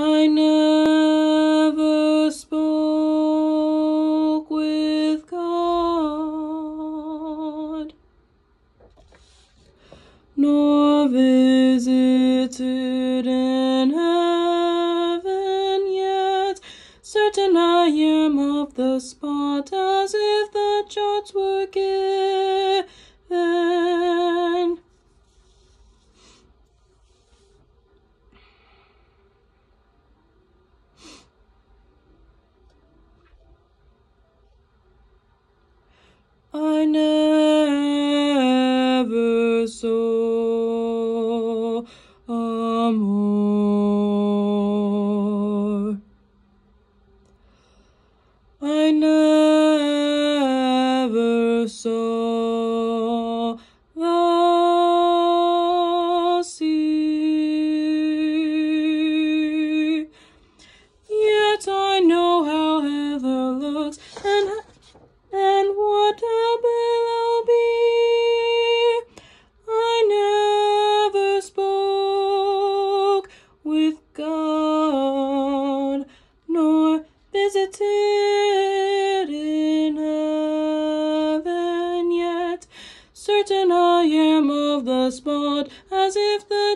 I never spoke with God, nor visited in heaven yet. Certain I am of the spot, as if the charts were given. Visited in heaven yet. Certain I am of the spot, as if the.